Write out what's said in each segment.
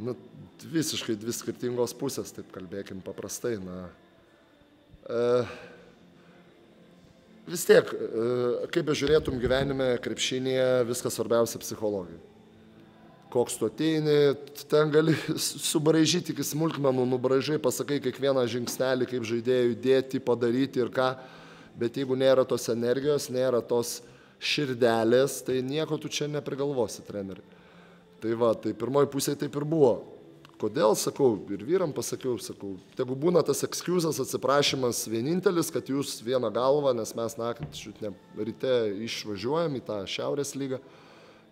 nu, visiškai dvi skirtingos pusės, taip kalbėkim paprastai. Na, e, vis tiek, e, kaip bežiūrėtum gyvenime, krepšinėje, viskas svarbiausia psichologija. Koks tu ateini, ten gali subraižyti iki smulkmenų, nubraižai, pasakai kiekvieną žingsnelį, kaip žaidėjui dėti, padaryti ir ką, bet jeigu nėra tos energijos, nėra tos širdelės, tai nieko tu čia neprigalvosi, treneri. Tai va, tai pirmoji pusė taip ir buvo. Kodėl, sakau, ir vyram pasakiau, sakau, tegu būna tas ekskuzas, atsiprašymas vienintelis, kad jūs vieną galvą, nes mes naktį ryte išvažiuojam į tą šiaurės lygą.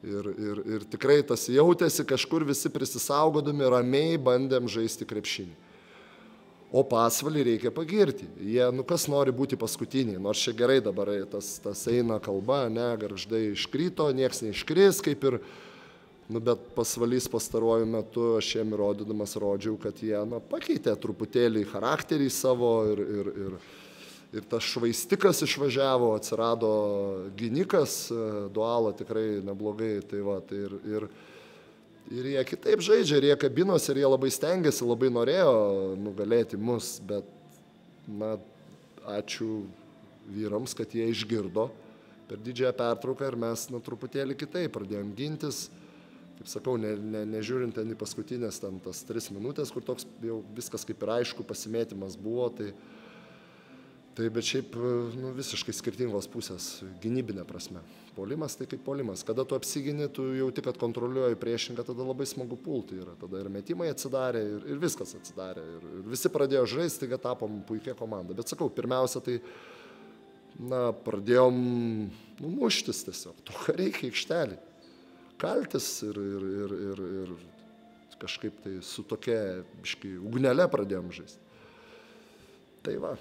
Ir, ir, ir tikrai tas jautėsi, kažkur visi prisisaugodami ramiai bandėm žaisti krepšinį. O pasvalį reikia pagirti. Jie, nu kas nori būti paskutiniai, nors čia gerai dabar tas, tas eina kalba, ne, garždai iškrito, nieks neiškris, kaip ir Nu, bet pasvalys pastaruoju metu aš jiem įrodydamas rodžiau, kad jie na, pakeitė truputėlį charakterį savo ir, ir, ir, ir tas švaistikas išvažiavo, atsirado gynikas, e, dualo tikrai neblogai. Tai va, tai ir, ir, ir jie kitaip žaidžia, ir jie kabinos, ir jie labai stengiasi, labai norėjo nugalėti mus, bet, na, ačiū vyrams, kad jie išgirdo per didžiąją pertrauką ir mes, na, truputėlį kitaip pradėjom gintis kaip sakau, ne, ne, nežiūrint ten į paskutinės ten tas tris minutės, kur toks jau viskas kaip ir aišku pasimėtymas buvo, tai, tai bet šiaip nu, visiškai skirtingos pusės, gynybinė prasme. Polimas tai kaip polimas. Kada tu apsigini, tu jau tik, kad kontroliuoji priešinką, tada labai smagu pulti yra. Tada ir metimai atsidarė, ir, ir viskas atsidarė. Ir, ir visi pradėjo žaisti, taigi tapom puikia komanda. Bet sakau, pirmiausia, tai na, pradėjom nu, muštis tiesiog. Ką reikia aikštelį kaltis ir, ir, ir, ir, ir kažkaip tai su tokia, biškai, ugnelė pradėjom žaisti. Tai va.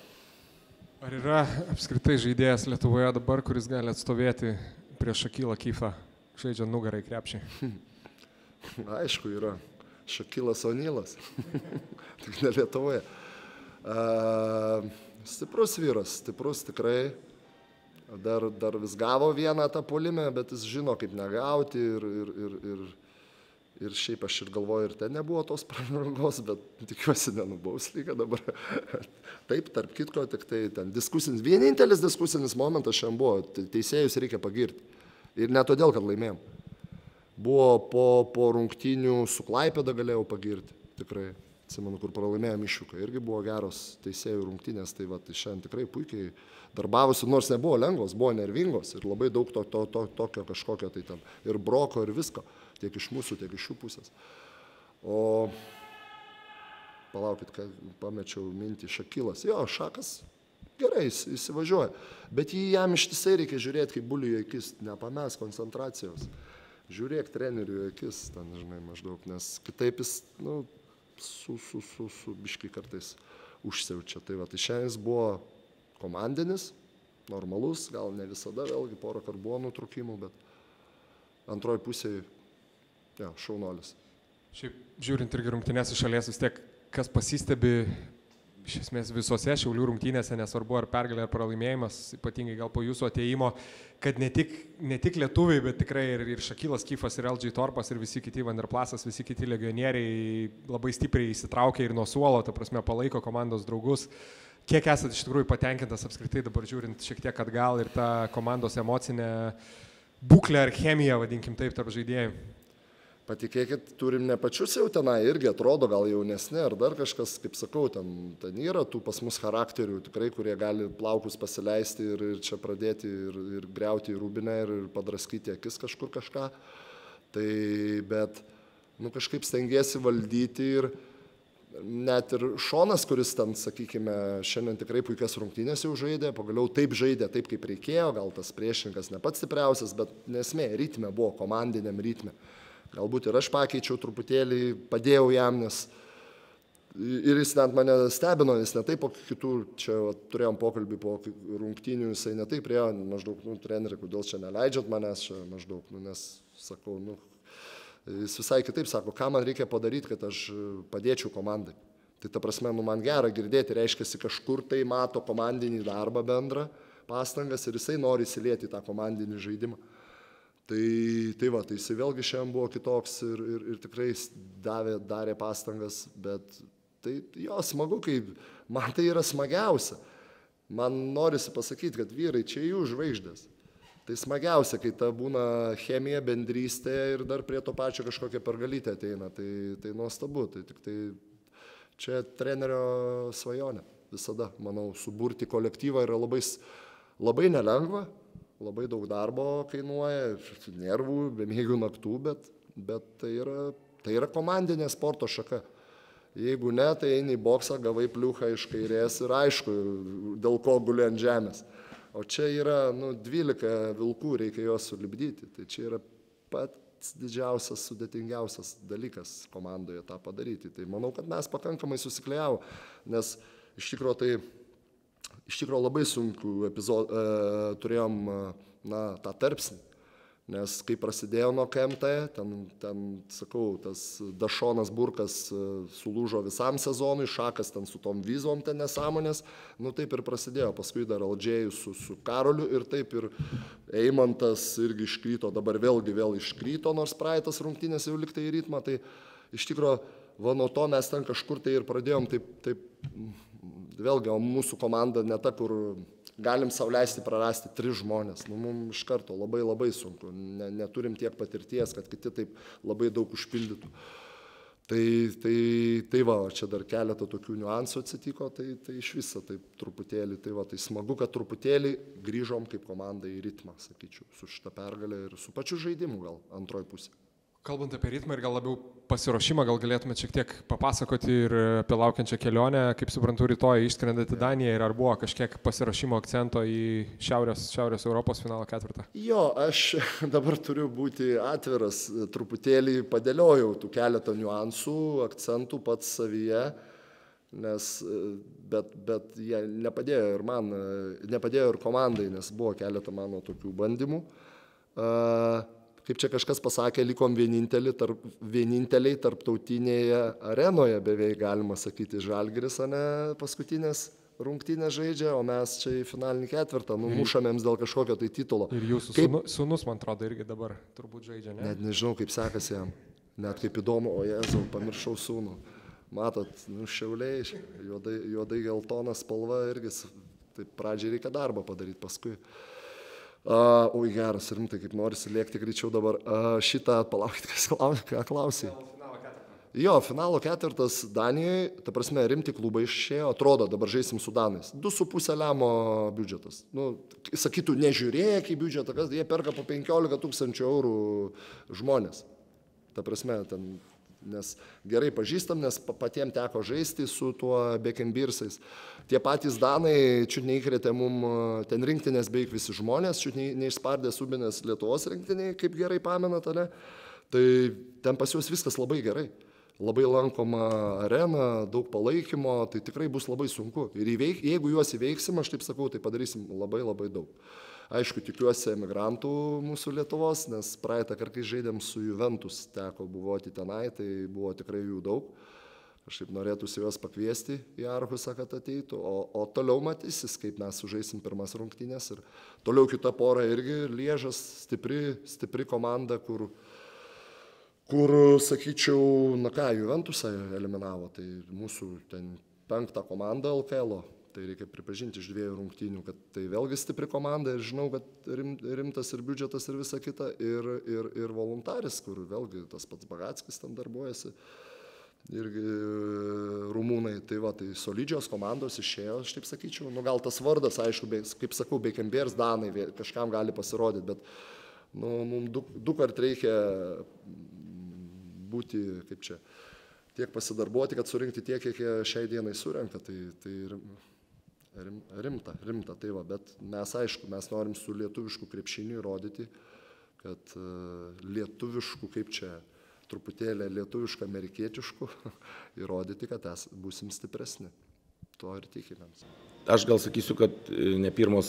Ar yra apskritai žaidėjas Lietuvoje dabar, kuris gali atstovėti prieš Šakylą Kyfą, žaidžia nugarai krepšiai? Aišku, yra Šakylas Onylas, tik ne Lietuvoje. Uh, stiprus vyras, stiprus tikrai, dar, dar vis gavo vieną tą polimę, bet jis žino, kaip negauti ir, ir, ir, ir, ir šiaip aš ir galvoju, ir ten nebuvo tos prarangos, bet tikiuosi nenubaus lygą dabar. Taip, tarp kitko, tik tai ten diskusinis, vienintelis diskusinis momentas šiandien buvo, teisėjus reikia pagirti. Ir ne todėl, kad laimėjom. Buvo po, po rungtinių su Klaipėda galėjau pagirti, tikrai atsimenu, kur pralaimėjom iššūką, irgi buvo geros teisėjų rungtynės, tai va, tai šiandien tikrai puikiai darbavosi, nors nebuvo lengvos, buvo nervingos ir labai daug to, to, to, tokio kažkokio tai ten ir broko ir visko, tiek iš mūsų, tiek iš jų pusės. O palaukit, kad pamečiau mintį Šakilas, jo, Šakas gerai, jis įsivažiuoja, bet jį jam ištisai reikia žiūrėti kaip bulių akis, nepames koncentracijos. Žiūrėk trenerių akis, ten, žinai, maždaug, nes kitaip jis, nu, su, su, su, su biški kartais užsiaučia. Tai va, tai šiandien buvo komandinis, normalus, gal ne visada, vėlgi porą kartų buvo nutrukimų, bet antroji pusėje, ja, šaunolis. Šiaip žiūrint irgi rungtynės iš šalies vis tiek, kas pasistebi iš esmės visose šiaulių rungtynėse, nesvarbu ar pergalė ar pralaimėjimas, ypatingai gal po jūsų ateimo, kad ne tik, ne tik lietuviai, bet tikrai ir, ir Šakylas Kyfas, ir LG Torpas, ir visi kiti Vanderplasas, visi kiti legionieriai labai stipriai įsitraukia ir nuo suolo, ta prasme, palaiko komandos draugus. Kiek esate iš tikrųjų patenkintas apskritai dabar žiūrint šiek tiek atgal ir tą komandos emocinę būklę ar chemiją, vadinkim taip, tarp žaidėjų? Patikėkit, turim ne pačius jau tenai, irgi atrodo gal jaunesni ar dar kažkas, kaip sakau, ten, ten yra tų pas mus charakterių tikrai, kurie gali plaukus pasileisti ir, ir čia pradėti ir, ir greuti į rūbinę ir, ir padraskyti akis kažkur kažką. Tai bet, nu kažkaip stengiasi valdyti ir net ir Šonas, kuris ten, sakykime, šiandien tikrai puikias rungtynės jau žaidė, pagaliau taip žaidė, taip kaip reikėjo, gal tas priešininkas ne pats stipriausias, bet nesmė, ritme buvo, komandiniam ritme. Galbūt ir aš pakeičiau truputėlį, padėjau jam, nes ir jis net mane stebino, jis ne taip po kitų, čia va, turėjom pokalbį po rungtynių, jisai ne taip priejo, maždaug, nu, treneri, kodėl čia neleidžiat manęs, čia maždaug, nu, nes sakau, nu, jis visai kitaip sako, ką man reikia padaryti, kad aš padėčiau komandai. Tai ta prasme, nu, man gera girdėti, reiškia, kažkur tai mato komandinį darbą bendrą, pastangas ir jisai nori įsilieti tą komandinį žaidimą. Tai, tai va, tai jisai vėlgi šiandien buvo kitoks ir, ir, ir tikrai davė, darė pastangas, bet tai jo smagu, kai man tai yra smagiausia. Man norisi pasakyti, kad vyrai čia jų žvaigždės. Tai smagiausia, kai ta būna chemija, bendrystė ir dar prie to pačio kažkokia pergalytė ateina. Tai, tai nuostabu. Tai tik tai čia trenerio svajonė. Visada, manau, suburti kolektyvą yra labai, labai nelengva, labai daug darbo kainuoja, nervų, bemėgių naktų, bet, bet tai, yra, tai yra komandinė sporto šaka. Jeigu ne, tai eini į boksą, gavai pliuchą iš kairės ir aišku, dėl ko guli ant žemės. O čia yra nu, 12 vilkų, reikia juos sulibdyti. Tai čia yra pats didžiausias, sudėtingiausias dalykas komandoje tą padaryti. Tai manau, kad mes pakankamai susikliavom, nes iš tikrųjų tai iš tikrųjų labai sunku epizod, e, turėjom na, tą tarpsnį. Nes kai prasidėjo nuo KMT, ten, ten sakau, tas Dašonas Burkas e, sulūžo visam sezonui, Šakas ten su tom vizom ten nesąmonės, nu taip ir prasidėjo, paskui dar Aldžėjus su, su Karoliu ir taip ir Eimantas irgi iškryto, dabar vėlgi vėl iškryto, nors praeitas rungtynės jau liktai į ritmą, tai iš tikrųjų, va nuo to mes ten kažkur tai ir pradėjom taip, taip vėlgi, mūsų komanda ne ta, kur galim sauliaisti prarasti tris žmonės. Nu, mums iš karto labai labai sunku, ne, neturim tiek patirties, kad kiti taip labai daug užpildytų. Tai, tai, tai va, čia dar keletą tokių niuansų atsitiko, tai, tai iš viso taip truputėlį, tai va, tai smagu, kad truputėlį grįžom kaip komanda į ritmą, sakyčiau, su šitą pergalę ir su pačiu žaidimu gal antroji pusė. Kalbant apie ritmą ir gal labiau pasiruošimą, gal galėtumėte šiek tiek papasakoti ir apie laukiančią kelionę. Kaip suprantu, rytoj išskrendate į Daniją ir ar buvo kažkiek pasiruošimo akcento į Šiaurės, Šiaurės Europos finalo ketvirtą? Jo, aš dabar turiu būti atviras, truputėlį padėliojau tų keletą niuansų, akcentų pats savyje, nes, bet, bet jie nepadėjo ir man, nepadėjo ir komandai, nes buvo keletą mano tokių bandymų. Uh, kaip čia kažkas pasakė, likom vienintelį, tarp, vieninteliai tarptautinėje arenoje beveik galima sakyti Žalgris, ne paskutinės rungtynės žaidžia, o mes čia į finalinį ketvirtą numušamėms dėl kažkokio tai titulo. Ir jūsų kaip... sunus, man atrodo, irgi dabar turbūt žaidžia, ne? Net nežinau, kaip sekasi jam. Net kaip įdomu, o Jėzau, pamiršau sūnų. Matot, nu šiauliai, juodai, juodai geltona spalva irgi, tai pradžiai reikia darbą padaryti, paskui. Uh, oi geras, rimtai, kaip norisi lėkti greičiau dabar. Uh, šitą, palaukit, ką klausė. Jo, finalo ketvirtas Danijoje, ta prasme, rimti klubai išėjo, atrodo, dabar žaisim su Danais. 2,5 lemo biudžetas. Nu, sakytų, nežiūrėk į biudžetą, kas jie perka po 15 tūkstančių eurų žmonės. Ta prasme, ten nes gerai pažįstam, nes patiems teko žaisti su tuo Bekembirsais. Tie patys Danai, čia neįkrėtė mum, ten rinktinės beveik visi žmonės, čia neišspardė subinės Lietuvos rinktinėje, kaip gerai pamenate, ne? Tai ten pas juos viskas labai gerai. Labai lankoma arena, daug palaikymo, tai tikrai bus labai sunku. Ir įveik, jeigu juos įveiksim, aš taip sakau, tai padarysim labai labai daug. Aišku, tikiuosi emigrantų mūsų Lietuvos, nes praeitą kartą žaidėm su Juventus, teko buvoti tenai, tai buvo tikrai jų daug. Kažkaip norėtųsi juos pakviesti į Arhusą, kad ateitų, o, o toliau matysis, kaip mes sužaisim pirmas rungtynės. Ir toliau kita pora irgi Liežas, stipri, stipri komanda, kur, kur, sakyčiau, na ką, Juventusą eliminavo, tai mūsų ten penktą komandą LKL. -o tai reikia pripažinti iš dviejų rungtynių, kad tai vėlgi stipri komanda ir žinau, kad rim, rimtas ir biudžetas ir visa kita, ir, ir, ir voluntaris, kur vėlgi tas pats Bagatskis ten darbuojasi, irgi rumūnai, tai va, tai solidžios komandos išėjo, aš taip sakyčiau, nu gal tas vardas, aišku, be, kaip sakau, Bekembėrs Danai kažkam gali pasirodyti, bet nu, mums du, du kart reikia būti, kaip čia, tiek pasidarbuoti, kad surinkti tiek, kiek jie šiai dienai surenka. Tai, tai rim, rimta, rimta, tai va, bet mes aišku, mes norim su lietuvišku krepšiniu įrodyti, kad uh, lietuvišku, kaip čia, truputėlį lietuvišką amerikietiškų, įrodyti, kad es, busim stipresni. To ir tikimėms. Aš gal sakysiu, kad e, ne pirmos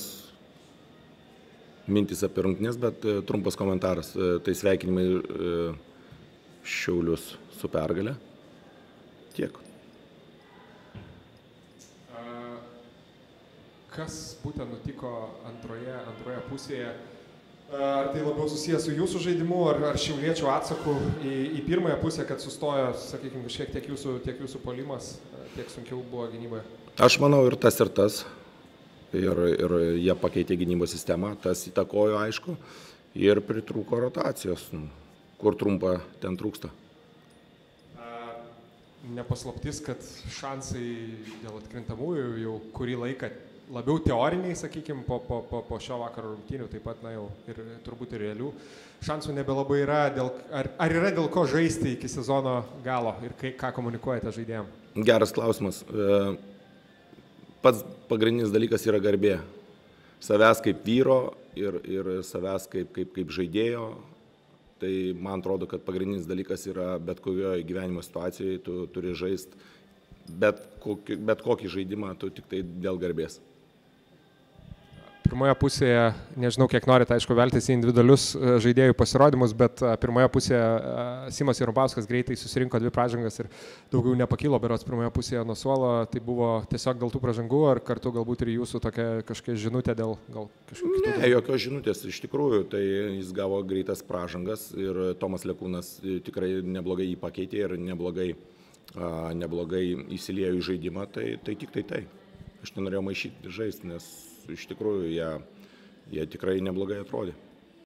mintis apie rungtynės, bet e, trumpas komentaras. Tai sveikinimai Šiaulius su pergalė. Tiek. Kas būtent nutiko antroje, antroje pusėje, Ar tai labiau susijęs su jūsų žaidimu, ar, ar šiauliečių atsaku į, į pirmąją pusę, kad sustojo, sakykime, šiek tiek jūsų, tiek jūsų polimas, tiek sunkiau buvo gynyboje? Aš manau ir tas ir tas. Ir, ir jie pakeitė gynybos sistemą, tas įtakojo aišku. Ir pritrūko rotacijos. Nu, kur trumpa, ten trūksta. Nepaslaptis, kad šansai dėl atkrintamųjų jau kurį laiką labiau teoriniai, sakykime, po, po, po, po šio vakaro rungtynių, taip pat, na jau ir turbūt ir realių šansų nebelabai yra. Dėl, ar, ar yra dėl ko žaisti iki sezono galo ir kai, ką komunikuojate žaidėjams? Geras klausimas. E, pats pagrindinis dalykas yra garbė. Savęs kaip vyro ir, ir savęs kaip, kaip, kaip žaidėjo. Tai man atrodo, kad pagrindinis dalykas yra bet kokioje gyvenimo situacijoje, tu turi žaisti bet kokį, bet kokį žaidimą, tu tik tai dėl garbės. Pirmoje pusėje, nežinau kiek norite, aišku, veltis į individualius e, žaidėjų pasirodymus, bet e, pirmoje pusėje e, Simas Jarubauskas greitai susirinko dvi pražangas ir daugiau nepakilo, berots pirmoje pusėje nuo suolo. Tai buvo tiesiog dėl tų pražangų ar kartu galbūt ir jūsų tokia kažkokia žinutė dėl gal kažkokių kitų? Ne, jokios žinutės. Iš tikrųjų, tai jis gavo greitas pražangas ir Tomas Lekūnas tikrai neblogai jį pakeitė ir neblogai, neblogai įsilėjo į žaidimą. Tai, tai tik tai tai. Aš nenorėjau maišyti žaisti, nes iš tikrųjų jie, jie tikrai neblogai atrodė.